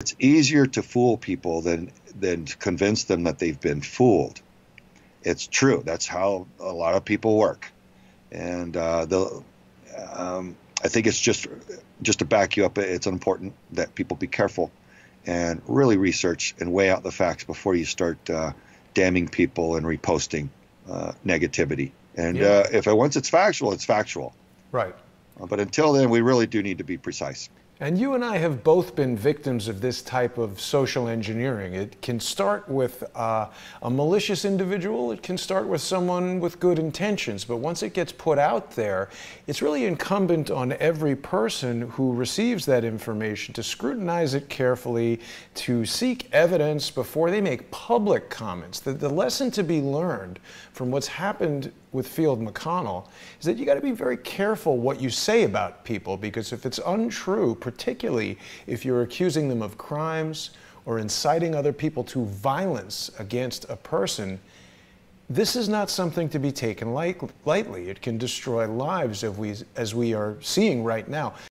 It's easier to fool people than than to convince them that they've been fooled. It's true. That's how a lot of people work, and uh, the um, I think it's just just to back you up. It's important that people be careful and really research and weigh out the facts before you start uh, damning people and reposting uh, negativity. And Yeah. uh, if it, once it's factual, it's factual. Right. Uh, But until then, we really do need to be precise. And you and I have both been victims of this type of social engineering. It can start with uh, a malicious individual, it can start with someone with good intentions, but once it gets put out there, it's really incumbent on every person who receives that information to scrutinize it carefully, to seek evidence before they make public comments. The, the lesson to be learned from what's happened with Field McConnell is that you got to be very careful what you say about people because if it's untrue, particularly if you're accusing them of crimes or inciting other people to violence against a person, this is not something to be taken light, lightly. It can destroy lives as we, as we are seeing right now.